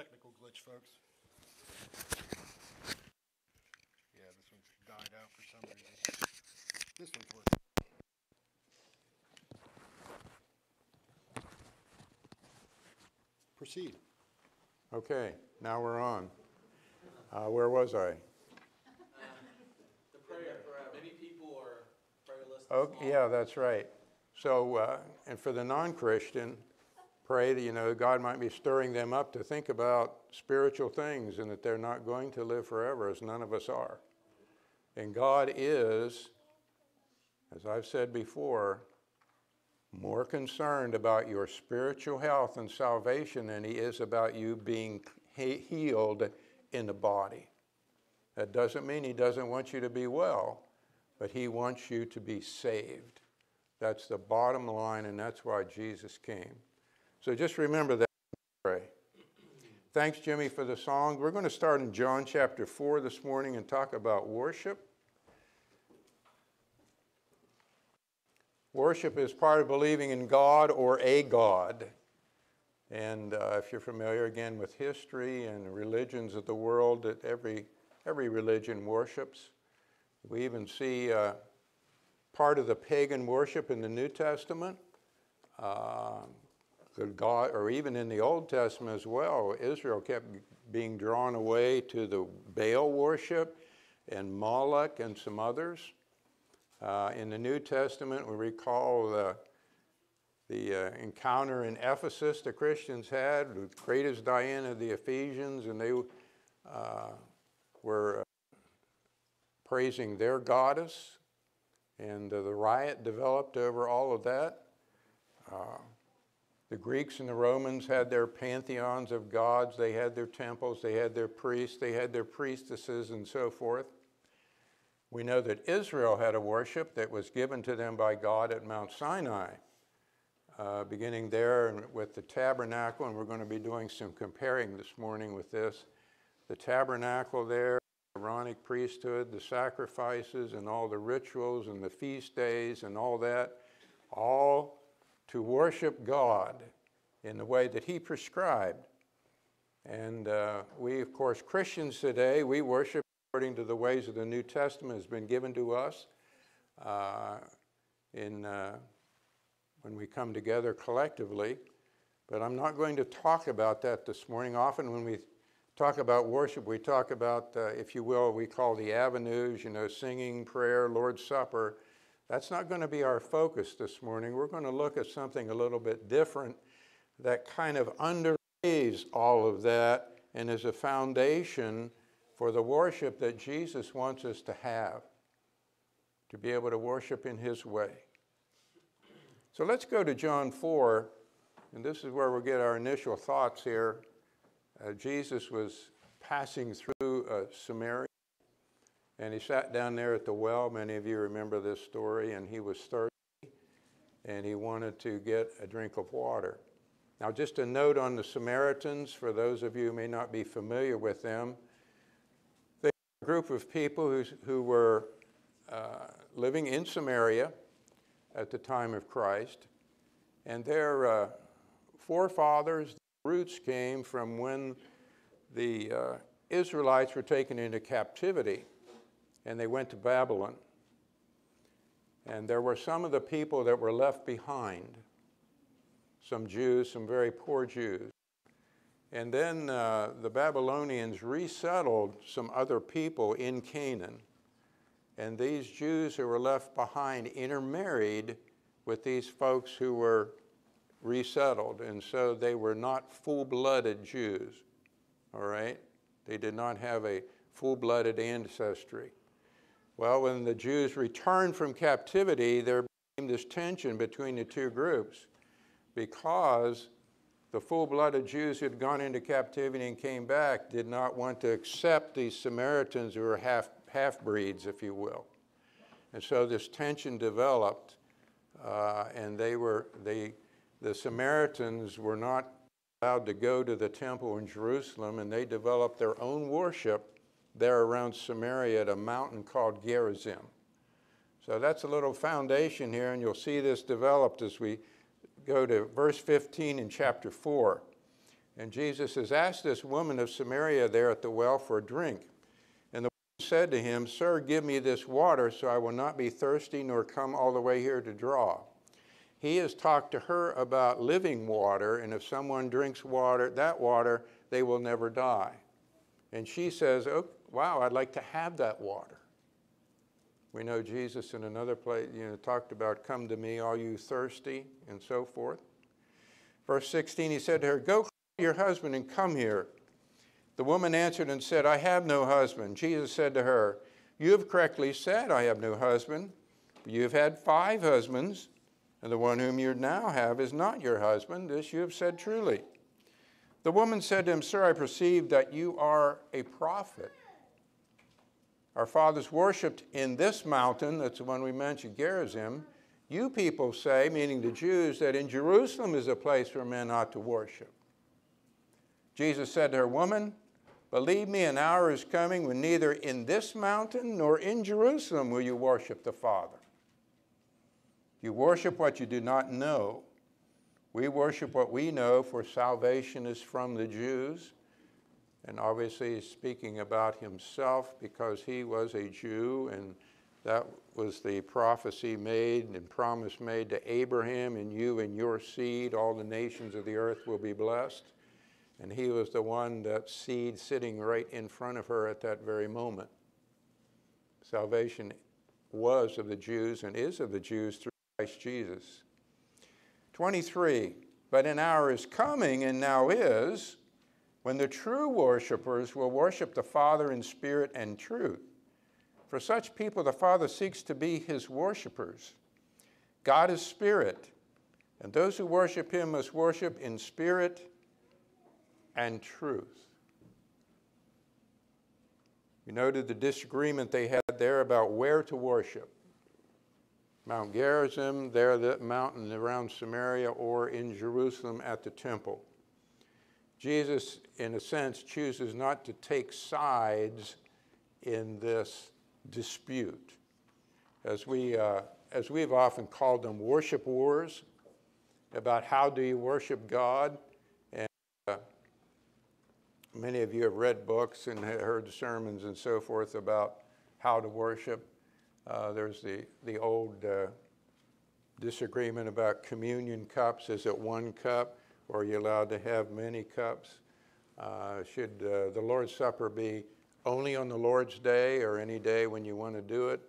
Okay. Just a technical glitch, folks. Yeah, this one's died out for some reason. This one's working. Proceed. Okay, now we're on. Uh, where was I? The prayer, many people are prayerless. Oh, yeah, that's right. So, uh, and for the non-Christian, pray that, you know, God might be stirring them up to think about spiritual things and that they're not going to live forever as none of us are. And God is, as I've said before, more concerned about your spiritual health and salvation than he is about you being healed in the body. That doesn't mean he doesn't want you to be well, but he wants you to be saved. That's the bottom line, and that's why Jesus came. So just remember that. Pray. Thanks, Jimmy, for the song. We're going to start in John chapter 4 this morning and talk about worship. Worship is part of believing in God or a God. And uh, if you're familiar again with history and religions of the world, that every, every religion worships. We even see uh, part of the pagan worship in the New Testament. Uh, God, or even in the Old Testament as well, Israel kept being drawn away to the Baal worship and Moloch and some others. Uh, in the New Testament, we recall the, the uh, encounter in Ephesus the Christians had with greatest Diana of the Ephesians, and they uh, were uh, praising their goddess, and uh, the riot developed over all of that. The Greeks and the Romans had their pantheons of gods, they had their temples, they had their priests, they had their priestesses, and so forth. We know that Israel had a worship that was given to them by God at Mount Sinai, uh, beginning there with the tabernacle, and we're going to be doing some comparing this morning with this. The tabernacle there, the Aaronic priesthood, the sacrifices, and all the rituals, and the feast days, and all that, all to worship God in the way that He prescribed. And uh, we, of course, Christians today, we worship according to the ways of the New Testament has been given to us uh, in, uh, when we come together collectively. But I'm not going to talk about that this morning. Often when we talk about worship, we talk about, uh, if you will, we call the avenues, you know, singing, prayer, Lord's Supper. That's not going to be our focus this morning. We're going to look at something a little bit different that kind of underlays all of that and is a foundation for the worship that Jesus wants us to have, to be able to worship in His way. So let's go to John 4, and this is where we'll get our initial thoughts here. Uh, Jesus was passing through uh, Samaria, and he sat down there at the well. Many of you remember this story, and he was thirsty, and he wanted to get a drink of water. Now, just a note on the Samaritans, for those of you who may not be familiar with them they were a group of people who, who were uh, living in Samaria at the time of Christ, and their uh, forefathers' roots came from when the uh, Israelites were taken into captivity and they went to Babylon. And there were some of the people that were left behind, some Jews, some very poor Jews. And then uh, the Babylonians resettled some other people in Canaan. And these Jews who were left behind intermarried with these folks who were resettled. And so they were not full blooded Jews, all right? They did not have a full blooded ancestry. Well, when the Jews returned from captivity, there became this tension between the two groups because the full blooded Jews who had gone into captivity and came back did not want to accept these Samaritans who were half, half breeds, if you will. And so this tension developed, uh, and they were, they, the Samaritans were not allowed to go to the temple in Jerusalem, and they developed their own worship there around Samaria at a mountain called Gerizim. So that's a little foundation here, and you'll see this developed as we go to verse 15 in chapter 4. And Jesus has asked this woman of Samaria there at the well for a drink. And the woman said to him, Sir, give me this water so I will not be thirsty nor come all the way here to draw. He has talked to her about living water, and if someone drinks water, that water, they will never die. And she says, wow, I'd like to have that water. We know Jesus in another place, you know, talked about, Come to me, all you thirsty, and so forth. Verse 16, he said to her, Go call your husband and come here. The woman answered and said, I have no husband. Jesus said to her, You have correctly said, I have no husband. You have had five husbands, and the one whom you now have is not your husband. This you have said truly. The woman said to him, Sir, I perceive that you are a prophet. Our fathers worshipped in this mountain, that's the one we mentioned, Gerizim. You people say, meaning the Jews, that in Jerusalem is a place where men ought to worship. Jesus said to her, Woman, believe me, an hour is coming when neither in this mountain nor in Jerusalem will you worship the Father. You worship what you do not know. We worship what we know, for salvation is from the Jews. And obviously, he's speaking about himself because he was a Jew, and that was the prophecy made and promise made to Abraham and you and your seed, all the nations of the earth will be blessed. And he was the one, that seed sitting right in front of her at that very moment. Salvation was of the Jews and is of the Jews through Christ Jesus. 23, but an hour is coming and now is when the true worshipers will worship the Father in spirit and truth. For such people, the Father seeks to be his worshipers. God is spirit, and those who worship him must worship in spirit and truth. You noted the disagreement they had there about where to worship. Mount Gerizim, there, the mountain around Samaria, or in Jerusalem at the temple. Jesus, in a sense, chooses not to take sides in this dispute. As, we, uh, as we've often called them, worship wars about how do you worship God. And uh, many of you have read books and heard sermons and so forth about how to worship. Uh, there's the, the old uh, disagreement about communion cups. Is it one cup? Or are you allowed to have many cups? Uh, should uh, the Lord's Supper be only on the Lord's Day or any day when you want to do it?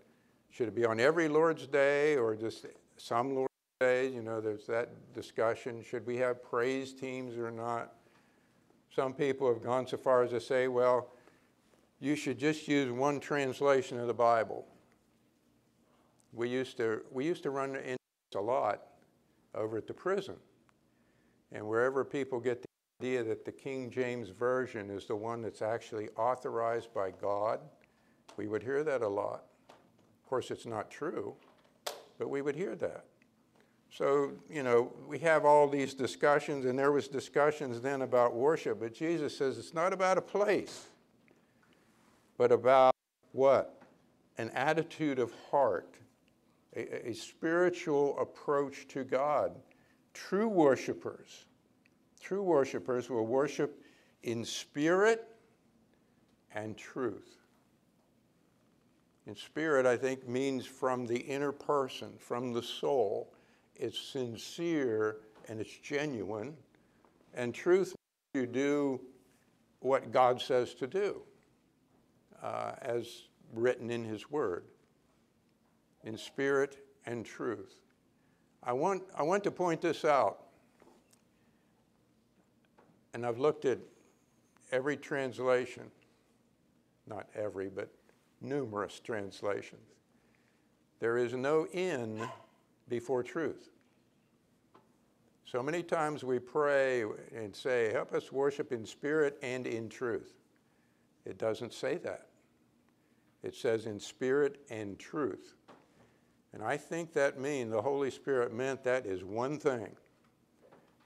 Should it be on every Lord's Day or just some Lord's Days? You know, there's that discussion. Should we have praise teams or not? Some people have gone so far as to say, well, you should just use one translation of the Bible. We used to, we used to run into a lot over at the prison. And wherever people get the idea that the King James Version is the one that's actually authorized by God, we would hear that a lot. Of course, it's not true, but we would hear that. So, you know, we have all these discussions, and there was discussions then about worship, but Jesus says it's not about a place, but about what? An attitude of heart, a, a spiritual approach to God. True worshipers, true worshipers will worship in spirit and truth. In spirit, I think, means from the inner person, from the soul. It's sincere and it's genuine. And truth, you do what God says to do, uh, as written in His Word, in spirit and truth. I want, I want to point this out. And I've looked at every translation, not every, but numerous translations. There is no in before truth. So many times we pray and say, Help us worship in spirit and in truth. It doesn't say that. It says in spirit and truth. And I think that means the Holy Spirit meant that is one thing.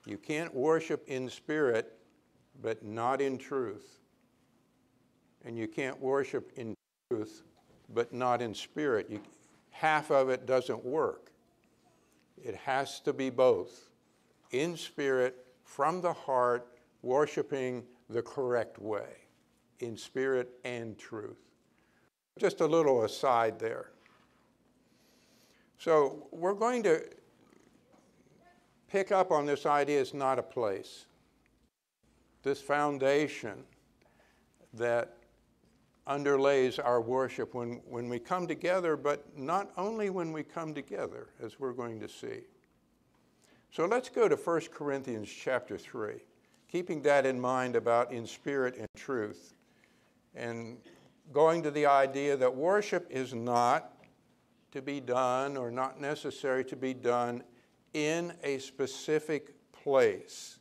You can't worship in spirit, but not in truth. And you can't worship in truth, but not in spirit. You, half of it doesn't work. It has to be both in spirit, from the heart, worshiping the correct way, in spirit and truth. Just a little aside there. So, we're going to pick up on this idea it's not a place. This foundation that underlays our worship when, when we come together, but not only when we come together, as we're going to see. So let's go to 1 Corinthians chapter 3, keeping that in mind about in spirit and truth, and going to the idea that worship is not to be done or not necessary to be done in a specific place.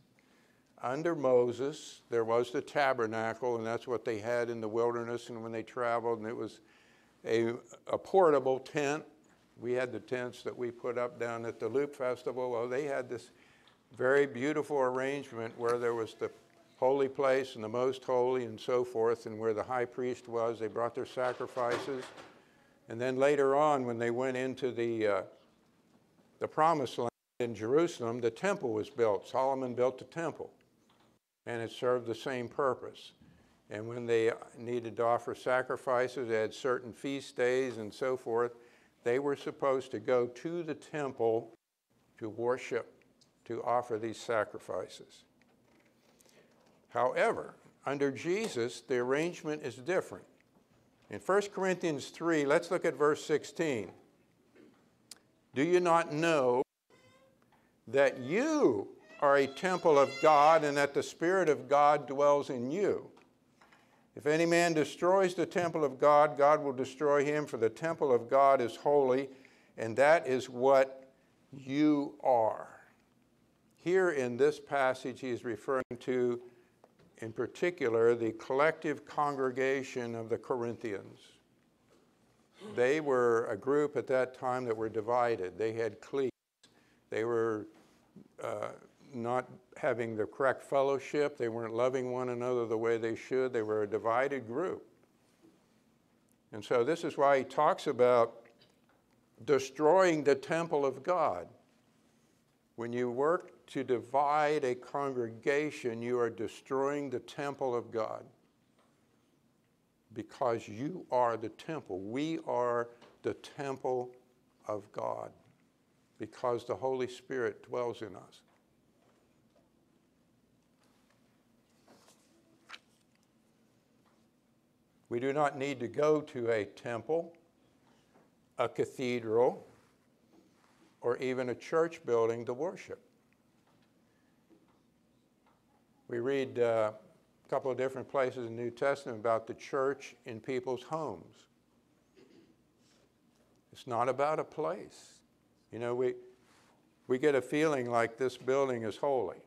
Under Moses, there was the tabernacle, and that's what they had in the wilderness and when they traveled, and it was a, a portable tent. We had the tents that we put up down at the Loop Festival. Well, they had this very beautiful arrangement where there was the holy place and the most holy and so forth, and where the high priest was. They brought their sacrifices. And then later on, when they went into the, uh, the promised land in Jerusalem, the temple was built. Solomon built the temple and it served the same purpose. And when they needed to offer sacrifices, they had certain feast days and so forth, they were supposed to go to the temple to worship, to offer these sacrifices. However, under Jesus, the arrangement is different. In 1 Corinthians 3, let's look at verse 16. Do you not know that you are a temple of God and that the Spirit of God dwells in you. If any man destroys the temple of God, God will destroy him, for the temple of God is holy, and that is what you are. Here in this passage, he is referring to, in particular, the collective congregation of the Corinthians. They were a group at that time that were divided. They had cliques. They were uh, not having the correct fellowship. They weren't loving one another the way they should. They were a divided group. And so, this is why he talks about destroying the temple of God. When you work to divide a congregation, you are destroying the temple of God because you are the temple. We are the temple of God because the Holy Spirit dwells in us. We do not need to go to a temple, a cathedral, or even a church building to worship. We read uh, a couple of different places in the New Testament about the church in people's homes. It's not about a place. You know, we, we get a feeling like this building is holy.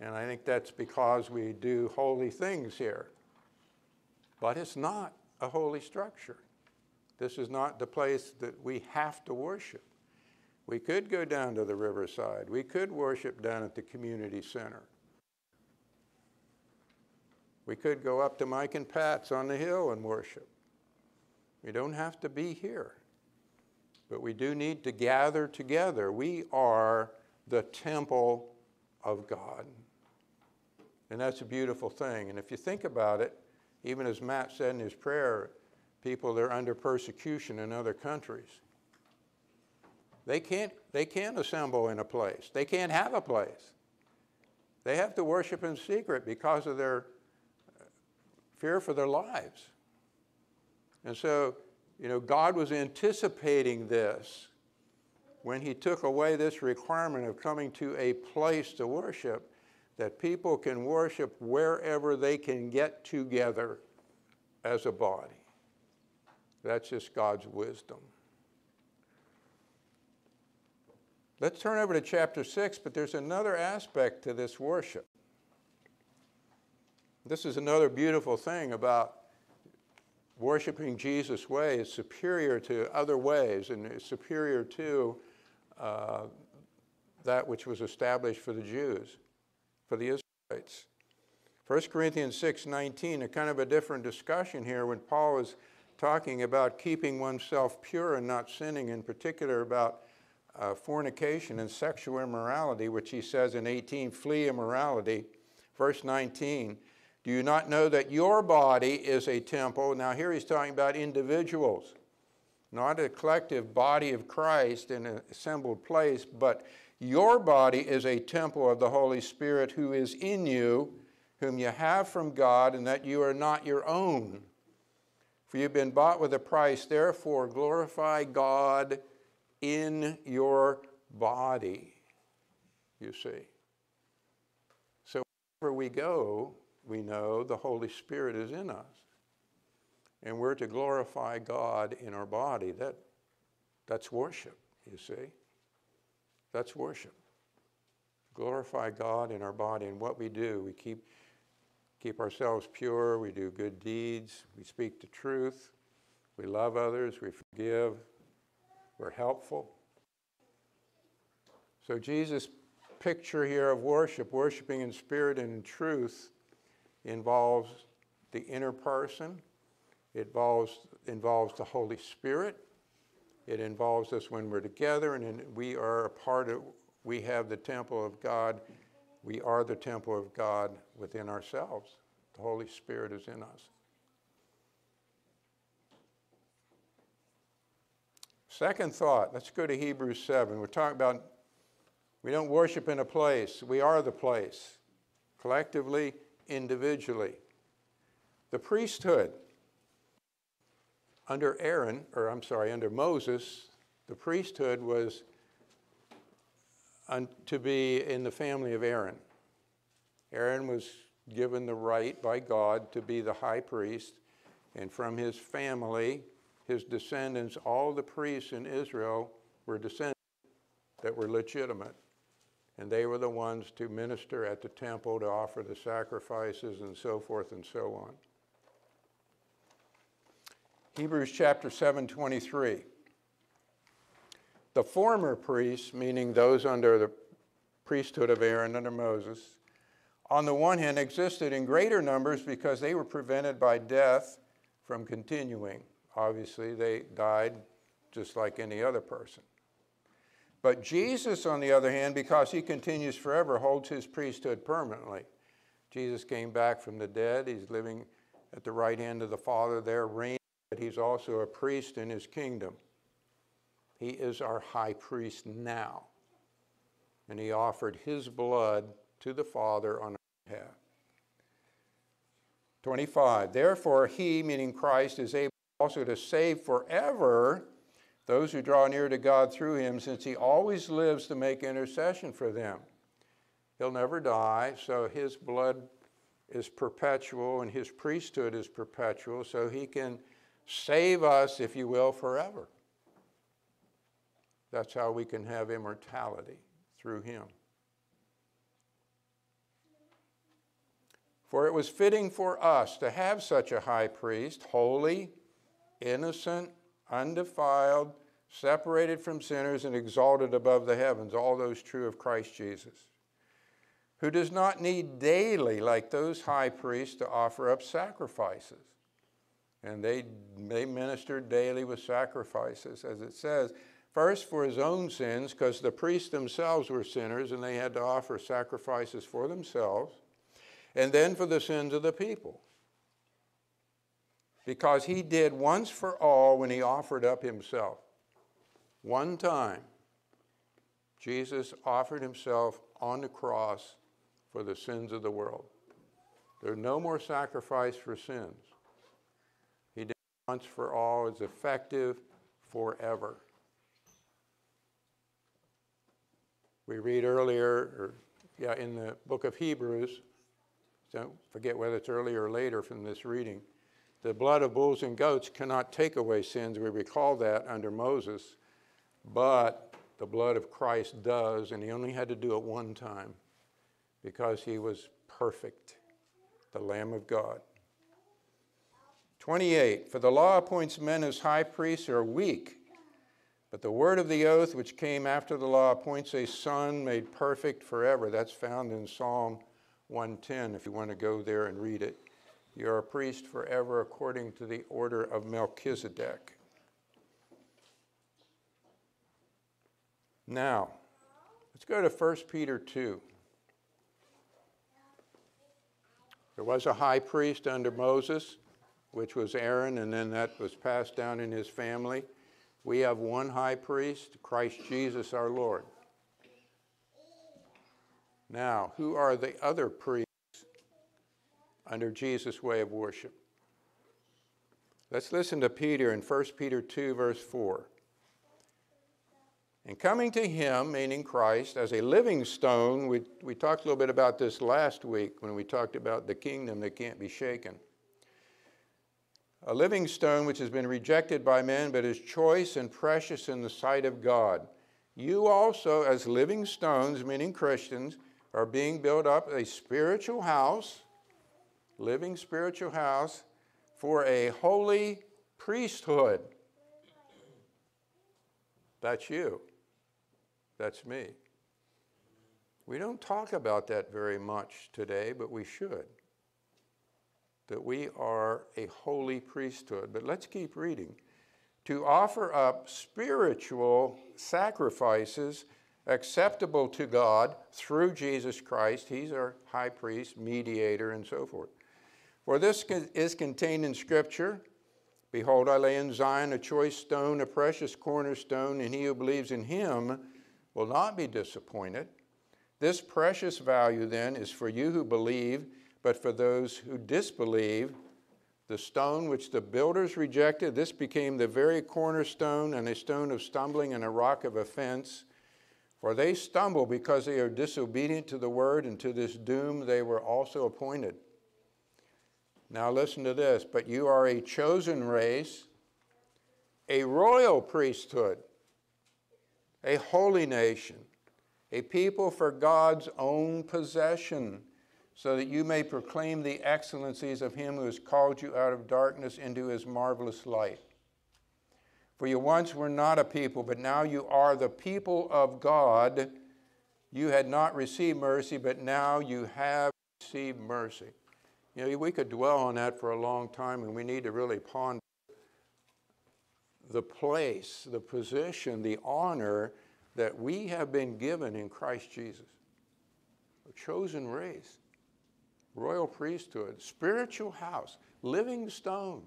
And I think that's because we do holy things here. But it's not a holy structure. This is not the place that we have to worship. We could go down to the riverside. We could worship down at the community center. We could go up to Mike and Pat's on the hill and worship. We don't have to be here. But we do need to gather together. We are the temple of God. And that's a beautiful thing. And if you think about it, even as Matt said in his prayer, people that are under persecution in other countries. They can't, they can't assemble in a place. They can't have a place. They have to worship in secret because of their fear for their lives. And so, you know, God was anticipating this when He took away this requirement of coming to a place to worship that people can worship wherever they can get together as a body. That's just God's wisdom. Let's turn over to chapter 6, but there's another aspect to this worship. This is another beautiful thing about worshiping Jesus' way. It's superior to other ways and it's superior to uh, that which was established for the Jews for the Israelites. 1 Corinthians 6:19, a kind of a different discussion here when Paul is talking about keeping oneself pure and not sinning, in particular about uh, fornication and sexual immorality, which he says in 18, flee immorality. Verse 19, do you not know that your body is a temple? Now, here he's talking about individuals, not a collective body of Christ in an assembled place, but your body is a temple of the Holy Spirit who is in you, whom you have from God, and that you are not your own. For you've been bought with a price, therefore glorify God in your body, you see. So wherever we go, we know the Holy Spirit is in us. And we're to glorify God in our body. That, that's worship, you see. That's worship. Glorify God in our body and what we do. We keep, keep ourselves pure, we do good deeds, we speak the truth, we love others, we forgive, we're helpful. So, Jesus' picture here of worship, worshiping in spirit and in truth, involves the inner person, it involves, involves the Holy Spirit, it involves us when we're together, and we are a part of, we have the temple of God. We are the temple of God within ourselves. The Holy Spirit is in us. Second thought, let's go to Hebrews 7. We're talking about we don't worship in a place, we are the place, collectively, individually. The priesthood under Aaron, or I'm sorry, under Moses, the priesthood was to be in the family of Aaron. Aaron was given the right by God to be the high priest, and from his family, his descendants, all the priests in Israel were descendants that were legitimate. And they were the ones to minister at the temple, to offer the sacrifices, and so forth and so on. Hebrews chapter 7 23. The former priests, meaning those under the priesthood of Aaron under Moses, on the one hand existed in greater numbers because they were prevented by death from continuing. Obviously, they died just like any other person. But Jesus, on the other hand, because he continues forever, holds his priesthood permanently. Jesus came back from the dead. He's living at the right hand of the Father there, reigning, but he's also a priest in his kingdom. He is our high priest now. And he offered his blood to the Father on our behalf. 25. Therefore, he, meaning Christ, is able also to save forever those who draw near to God through him, since he always lives to make intercession for them. He'll never die, so his blood is perpetual and his priesthood is perpetual, so he can save us, if you will, forever. That's how we can have immortality through him. For it was fitting for us to have such a high priest, holy, innocent, undefiled, separated from sinners, and exalted above the heavens, all those true of Christ Jesus, who does not need daily, like those high priests, to offer up sacrifices. And they, they ministered daily with sacrifices, as it says, first for his own sins, because the priests themselves were sinners and they had to offer sacrifices for themselves, and then for the sins of the people because he did once for all when he offered up himself. One time, Jesus offered himself on the cross for the sins of the world. There's no more sacrifice for sins. He did once for all, is effective forever. We read earlier, or yeah, in the book of Hebrews, don't forget whether it's earlier or later from this reading the blood of bulls and goats cannot take away sins. We recall that under Moses. But the blood of Christ does, and he only had to do it one time because he was perfect, the Lamb of God. 28 For the law appoints men as high priests who are weak, but the word of the oath which came after the law appoints a son made perfect forever. That's found in Psalm 110 if you want to go there and read it. You're a priest forever according to the order of Melchizedek. Now, let's go to 1 Peter 2. There was a high priest under Moses, which was Aaron, and then that was passed down in his family. We have one high priest, Christ Jesus our Lord. Now, who are the other priests under Jesus' way of worship? Let's listen to Peter in 1 Peter 2, verse 4. And coming to him, meaning Christ, as a living stone, we, we talked a little bit about this last week when we talked about the kingdom that can't be shaken. A living stone which has been rejected by men, but is choice and precious in the sight of God. You also, as living stones, meaning Christians, are being built up a spiritual house, living spiritual house, for a holy priesthood. That's you. That's me. We don't talk about that very much today, but we should. That we are a holy priesthood. But let's keep reading. To offer up spiritual sacrifices acceptable to God through Jesus Christ. He's our high priest, mediator, and so forth. For this is contained in Scripture Behold, I lay in Zion a choice stone, a precious cornerstone, and he who believes in him will not be disappointed. This precious value, then, is for you who believe, but for those who disbelieve, the stone which the builders rejected, this became the very cornerstone and a stone of stumbling and a rock of offense. For they stumble because they are disobedient to the word, and to this doom they were also appointed. Now listen to this. But you are a chosen race, a royal priesthood, a holy nation, a people for God's own possession, so that you may proclaim the excellencies of him who has called you out of darkness into his marvelous light. For you once were not a people, but now you are the people of God. You had not received mercy, but now you have received mercy. You know, we could dwell on that for a long time, and we need to really ponder the place, the position, the honor that we have been given in Christ Jesus. A chosen race, royal priesthood, spiritual house, living stone.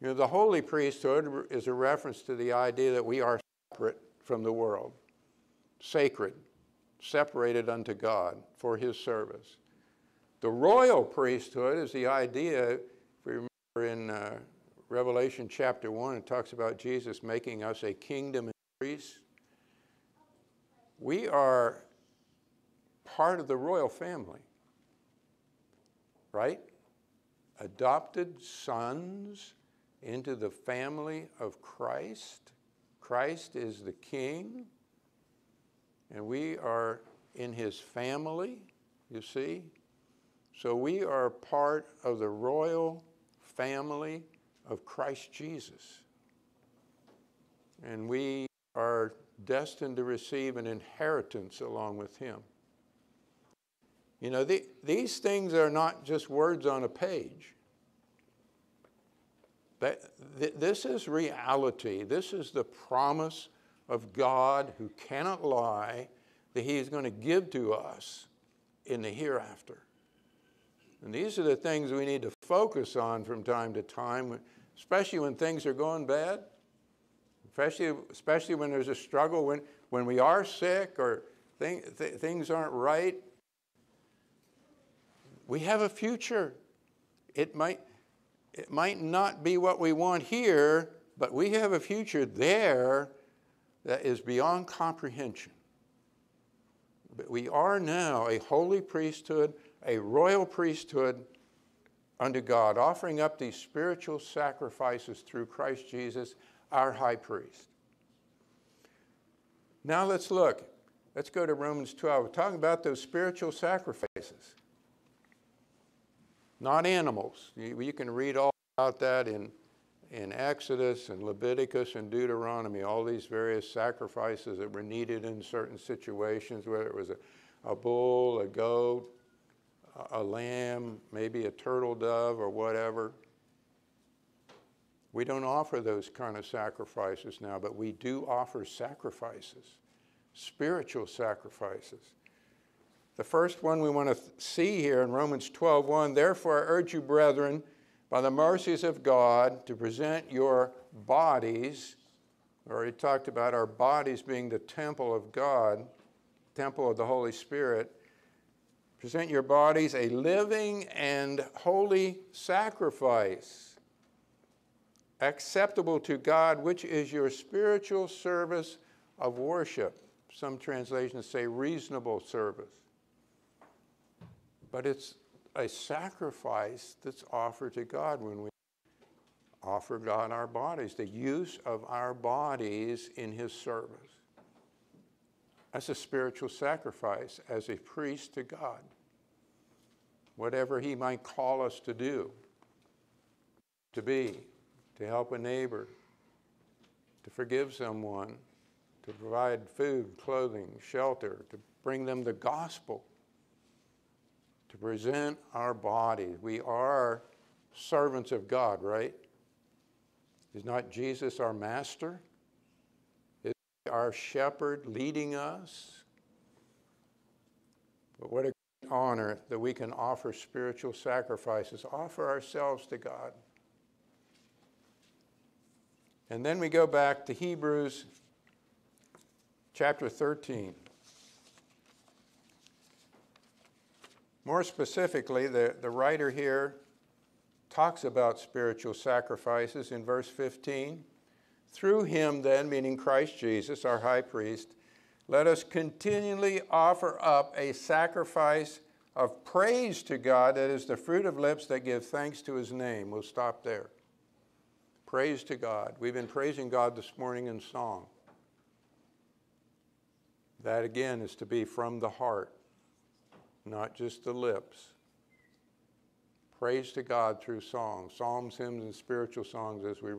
You know, the holy priesthood is a reference to the idea that we are separate from the world, sacred, separated unto God for his service. The royal priesthood is the idea, if we remember in uh, Revelation chapter 1, it talks about Jesus making us a kingdom and priests. We are part of the royal family, right? Adopted sons into the family of Christ. Christ is the king, and we are in his family, you see. So we are part of the royal family of Christ Jesus. And we are destined to receive an inheritance along with him. You know, the, these things are not just words on a page. That, th- this is reality. This is the promise of God who cannot lie that He is going to give to us in the hereafter. And these are the things we need to focus on from time to time, especially when things are going bad, especially, especially when there's a struggle, when, when we are sick or thing, th- things aren't right. We have a future. It might, it might not be what we want here, but we have a future there that is beyond comprehension. But we are now a holy priesthood a royal priesthood unto God, offering up these spiritual sacrifices through Christ Jesus, our high priest. Now let's look. Let's go to Romans 12. We're talking about those spiritual sacrifices, not animals. You, you can read all about that in, in Exodus and Leviticus and Deuteronomy, all these various sacrifices that were needed in certain situations, whether it was a, a bull, a goat, a lamb, maybe a turtle dove or whatever. We don't offer those kind of sacrifices now, but we do offer sacrifices, spiritual sacrifices. The first one we want to see here in Romans 12:1, therefore I urge you brethren by the mercies of God to present your bodies we already talked about our bodies being the temple of God, temple of the Holy Spirit. Present your bodies a living and holy sacrifice, acceptable to God, which is your spiritual service of worship. Some translations say reasonable service. But it's a sacrifice that's offered to God when we offer God our bodies, the use of our bodies in His service. That's a spiritual sacrifice as a priest to God. Whatever He might call us to do, to be, to help a neighbor, to forgive someone, to provide food, clothing, shelter, to bring them the gospel, to present our bodies. We are servants of God, right? Is not Jesus our master? Our shepherd leading us? But what a great honor that we can offer spiritual sacrifices, offer ourselves to God. And then we go back to Hebrews chapter 13. More specifically, the, the writer here talks about spiritual sacrifices in verse 15. Through him, then, meaning Christ Jesus, our high priest, let us continually offer up a sacrifice of praise to God that is the fruit of lips that give thanks to his name. We'll stop there. Praise to God. We've been praising God this morning in song. That again is to be from the heart, not just the lips praise to God through song, psalms, hymns, and spiritual songs as we,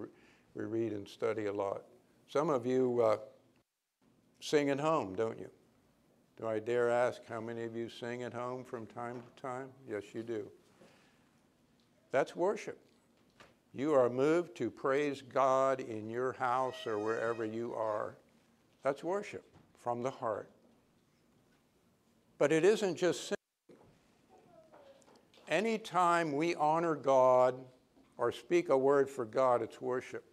we read and study a lot. Some of you uh, sing at home, don't you? Do I dare ask how many of you sing at home from time to time? Yes, you do. That's worship. You are moved to praise God in your house or wherever you are. That's worship from the heart. But it isn't just singing. Anytime we honor God or speak a word for God, it's worship.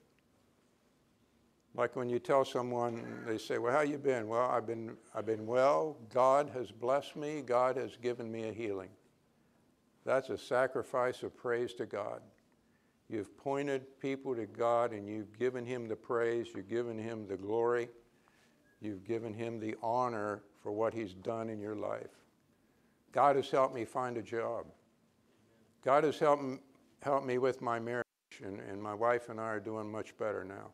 Like when you tell someone, they say, Well, how you been? Well, I've been, I've been well. God has blessed me. God has given me a healing. That's a sacrifice of praise to God. You've pointed people to God and you've given him the praise, you've given him the glory, you've given him the honor for what he's done in your life. God has helped me find a job. God has helped, helped me with my marriage, and, and my wife and I are doing much better now.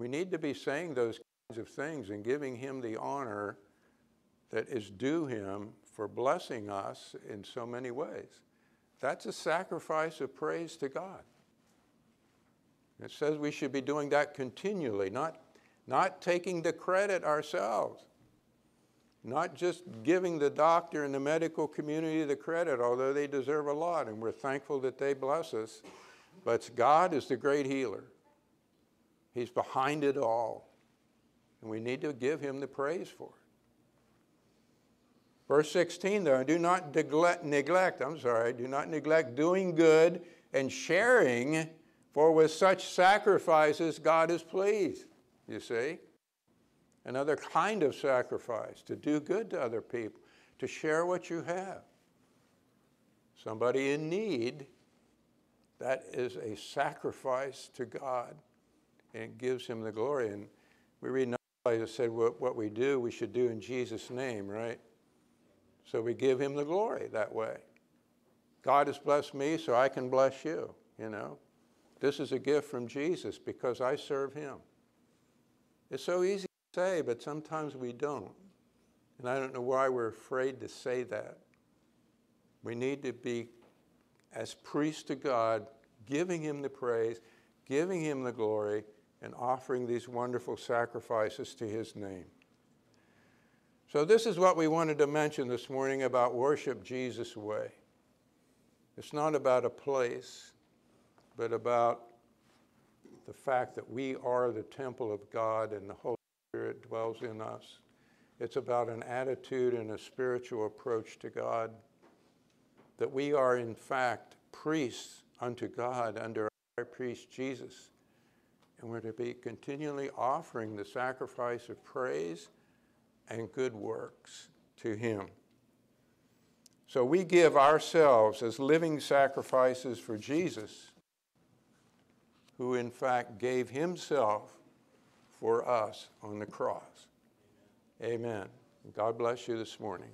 We need to be saying those kinds of things and giving Him the honor that is due Him for blessing us in so many ways. That's a sacrifice of praise to God. It says we should be doing that continually, not, not taking the credit ourselves. Not just giving the doctor and the medical community the credit, although they deserve a lot, and we're thankful that they bless us, but God is the great healer. He's behind it all, and we need to give him the praise for it. Verse 16, though, do not neglect, neglect, I'm sorry, do not neglect doing good and sharing, for with such sacrifices God is pleased. You see? another kind of sacrifice, to do good to other people, to share what you have. Somebody in need, that is a sacrifice to God and gives him the glory. And we read that said what, what we do, we should do in Jesus' name, right? So we give him the glory that way. God has blessed me, so I can bless you, you know. This is a gift from Jesus because I serve him. It's so easy to say, but sometimes we don't. And I don't know why we're afraid to say that. We need to be, as priests to God, giving Him the praise, giving Him the glory, and offering these wonderful sacrifices to His name. So, this is what we wanted to mention this morning about worship Jesus' way. It's not about a place, but about the fact that we are the temple of God and the Holy Spirit dwells in us. It's about an attitude and a spiritual approach to God. That we are, in fact, priests unto God under our priest Jesus. And we're to be continually offering the sacrifice of praise and good works to Him. So we give ourselves as living sacrifices for Jesus, who in fact gave Himself for us on the cross. Amen. God bless you this morning.